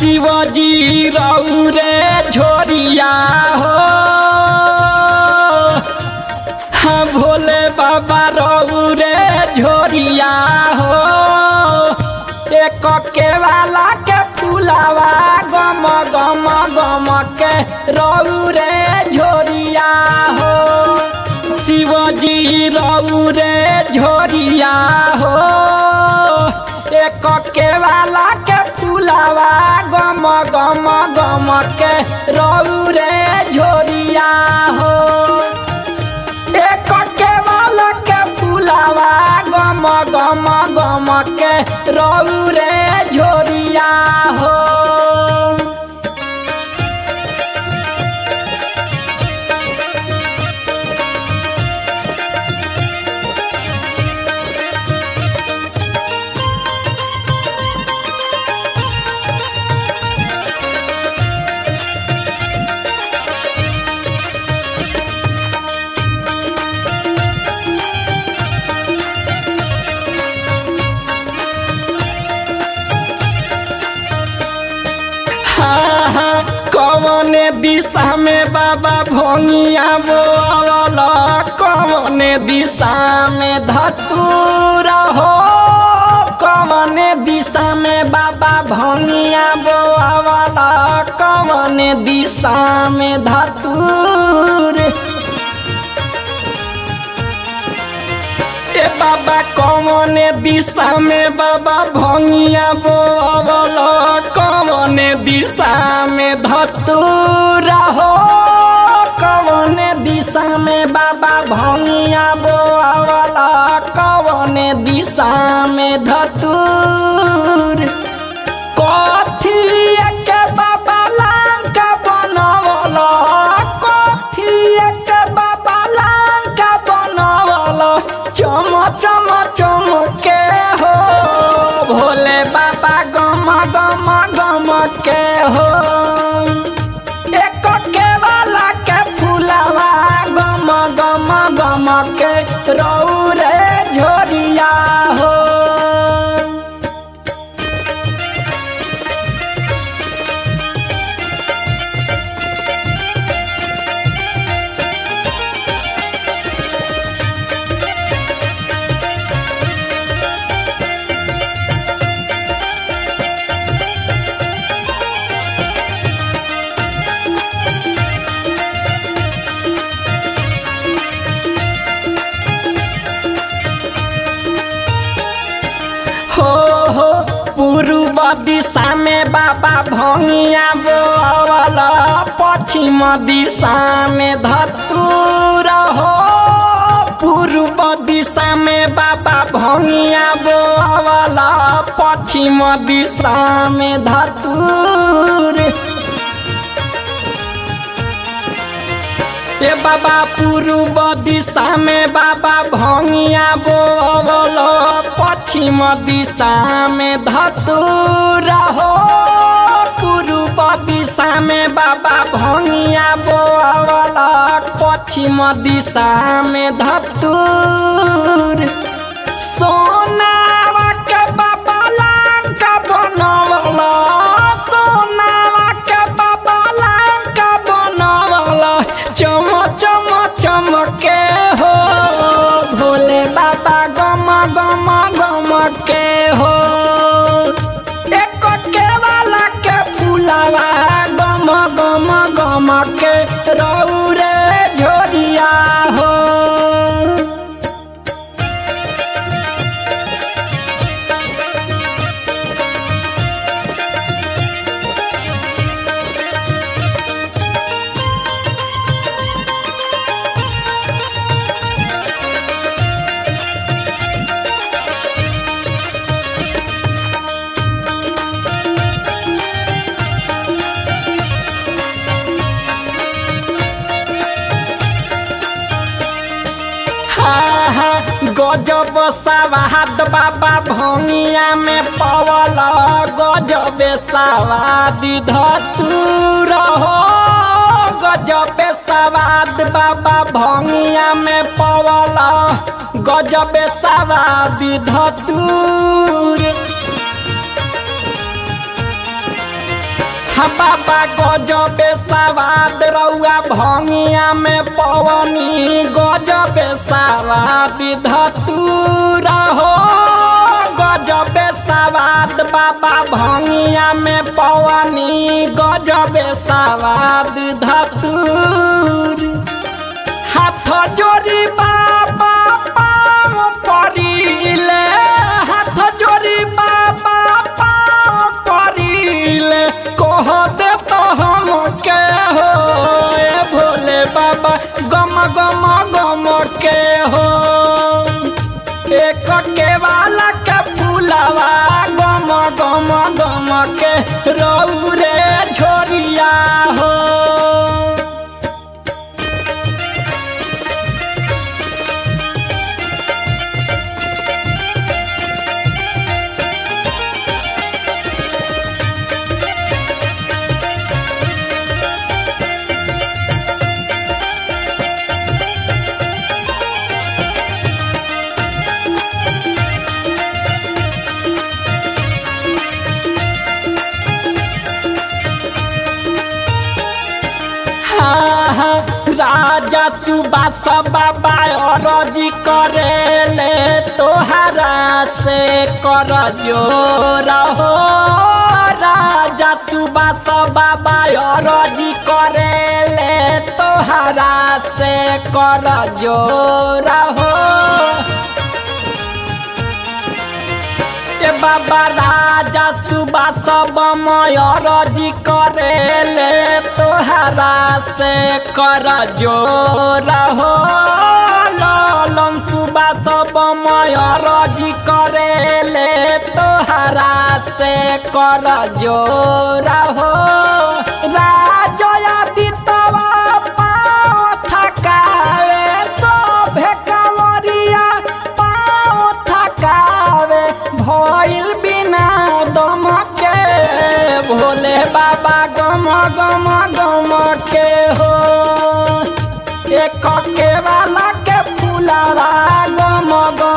शिवजी रऊ रे झोरिया हो। हाँ भोले बाबा रऊ रे झोरिया हो। एक के वाला के फुलावा, गम गम गम के रऊ रे झोरिया हो। शिवजी रऊ रे झोरिया हो। एक के वाला के फुलावा गम गम गम के रऊ रे झोरिया हो। एक के वाला के फुलावा, गम गम गम के रऊ रे झोरिया हो। हाँ, दिशा में बाबा भोंगिया बोल कवने दिशा में धतूर हो? कवने दिशा में बाबा भोंगिया बोल कवने दिशा में धतूर? बाबा कौने दिशा में बाबा भंगिया बोल कौने दिशा में धतूरा हो, कौन दिशा में बाबा भंगिया बोल कौन दिशा में धतूर? कथी के बाबा लंका बनवल? के बाबा लंका बनवल? चम चम चम के हो, भोले बाबा, गम गम के हो। दिशा में बाबा भंगिया बोल, पश्चिम दिशा में धतूर हो। पूर्व दिशा में बाबा भंगिया बोल, पश्चिम दिशा में धतूर। ए बाबा पूर्व दिशा में बाबा भंगिया बोल, पश्चिम दिशा में धतूरा हो। पूर्व दिशा में बाबा भंगिया बोल, पश्चिम दिशा में धतूर। सोना गजब सवाद बाबा भंगिया में पवल गजब सवाद धतूर हो गजब सवाद बाबा भंगिया में पवल गजब सवाद धतूर। बाबा गजबे सवाद रउआ भंगिया में पवनी। गजबे सवाद धतूरा हो। गजबे सवाद बाबा भंगिया में पवनी। गजबे सवाद धतूर हाथ जोड़ी बाबा पाँव परिले हाथ जोड़ी हाँ, राजा सुबास बाबा अरजी करेले तोहरा से कर जो रहो। राजा सुबास बाबा अरजी करेले तोहरा से कर जो हो बाबा राजा सुबह सब मयरजी करेले, तोहरा से कर ज़ोर हो। ललन सुबह सब मयरजी करेले, तोहरा से कर ज़ोर हो। राजया भइल बिना दम के भोले बाबा गम गम गम के हो एक के वाला के फूलवा गम गम